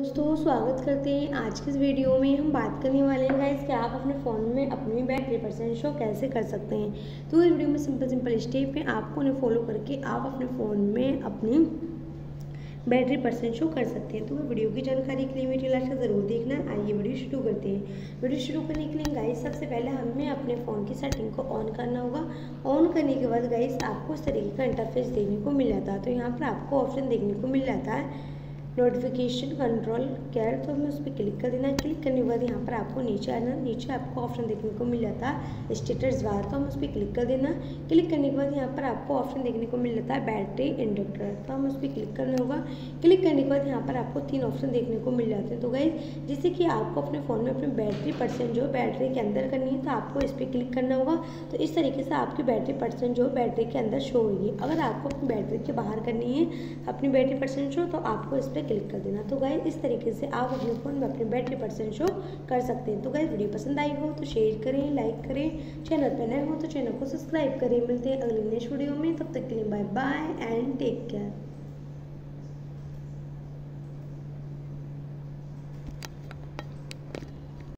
दोस्तों, स्वागत करते हैं आज के इस वीडियो में। हम बात करने वाले हैं गाइस कि आप अपने फ़ोन में अपनी बैटरी परसेंट शो कैसे कर सकते हैं। तो इस वीडियो में सिंपल सिंपल स्टेप है। आपको उन्हें फॉलो करके आप अपने फ़ोन में अपनी बैटरी परसेंट शो कर सकते हैं। तो वीडियो की जानकारी के लिए वीडियो लास्ट ज़रूर देखना। आइए वीडियो शुरू करते हैं। वीडियो शुरू करने के लिए गाइस सबसे पहले हमें अपने फ़ोन की सेटिंग को ऑन करना होगा। ऑन करने के बाद गाइस आपको इस तरीके का इंटरफेस देखने को मिल जाता है। तो यहाँ पर आपको ऑप्शन देखने को मिल जाता है। नोटिफिकेशन कंट्रोल केयर तो हमें उस पर क्लिक कर देना। है क्लिक करने के बाद यहाँ पर आपको नीचे आना, नीचे आपको ऑप्शन देखने को मिल जाता है स्टेटस बार तो हम उस पर क्लिक कर देना। क्लिक करने के बाद यहाँ पर आपको ऑप्शन देखने को मिल जाता है बैटरी इंडक्टर तो हम उस पर क्लिक करना होगा। क्लिक करने के बाद यहाँ पर आपको तीन ऑप्शन देखने को मिल जाते हैं। तो गई जैसे कि आपको अपने फ़ोन में अपनी बैटरी परसेंट जो बैटरी के अंदर करनी है तो आपको इस पर क्लिक करना होगा। तो इस तरीके से आपकी बैटरी परसेंट जो बैटरी के अंदर शो होगी। अगर आपको अपनी बैटरी के बाहर करनी है, अपनी बैटरी परसेंट शो तो आपको इस पर क्लिक कर देना। तो गाइज़ इस तरीके से आप अपने फ़ोन में अपनी बैटरी परसेंट शो कर सकते हैं। तो गाइज़ वीडियो पसंद आई हो तो शेयर करें लाइक करें। चैनल पर नए हो तो चैनल को सब्सक्राइब करें। मिलते हैं अगले नेक्स्ट वीडियो में। तब तक के लिए bye bye and take care